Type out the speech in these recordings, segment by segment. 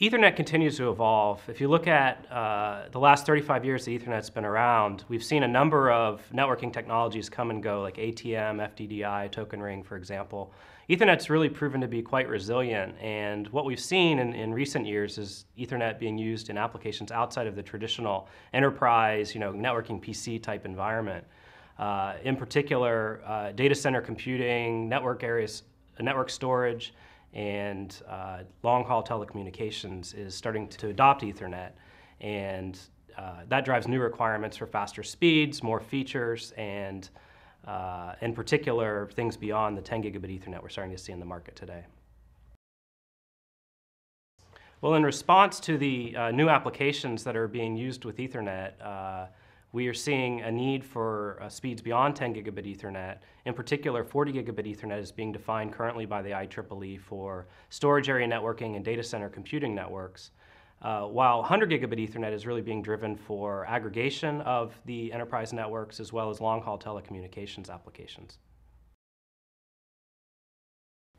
Ethernet continues to evolve. If you look at uh, the last 35 years that Ethernet's been around, we've seen a number of networking technologies come and go, like ATM, FDDI, Token Ring, for example. Ethernet's really proven to be quite resilient, and what we've seen in, in recent years is Ethernet being used in applications outside of the traditional enterprise, you know, networking PC type environment. Uh, in particular, uh, data center computing, network areas, network storage, and uh, long haul telecommunications is starting to adopt Ethernet. And uh, that drives new requirements for faster speeds, more features, and uh, in particular, things beyond the 10 gigabit Ethernet we're starting to see in the market today. Well, in response to the uh, new applications that are being used with Ethernet, uh, we are seeing a need for uh, speeds beyond 10 gigabit Ethernet. In particular, 40 gigabit Ethernet is being defined currently by the IEEE for storage area networking and data center computing networks. Uh, while 100 gigabit Ethernet is really being driven for aggregation of the enterprise networks as well as long haul telecommunications applications.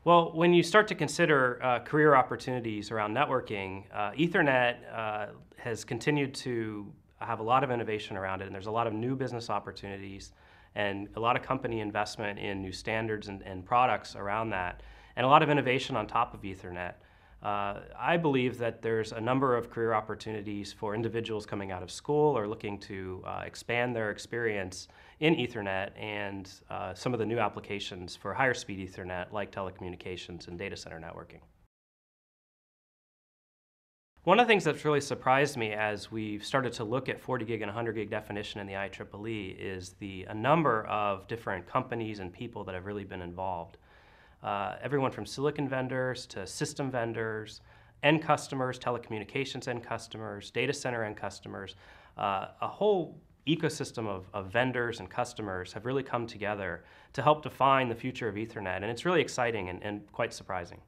Well, when you start to consider uh, career opportunities around networking, uh, Ethernet uh, has continued to have a lot of innovation around it, and there's a lot of new business opportunities and a lot of company investment in new standards and, and products around that, and a lot of innovation on top of Ethernet. Uh, I believe that there's a number of career opportunities for individuals coming out of school or looking to uh, expand their experience in Ethernet and uh, some of the new applications for higher speed Ethernet like telecommunications and data center networking. One of the things that's really surprised me as we've started to look at 40 gig and 100 gig definition in the IEEE is the a number of different companies and people that have really been involved. Uh, everyone from silicon vendors to system vendors, end customers, telecommunications end customers, data center end customers, uh, a whole ecosystem of, of, vendors and customers have really come together to help define the future of Ethernet, and it's really exciting and, and quite surprising.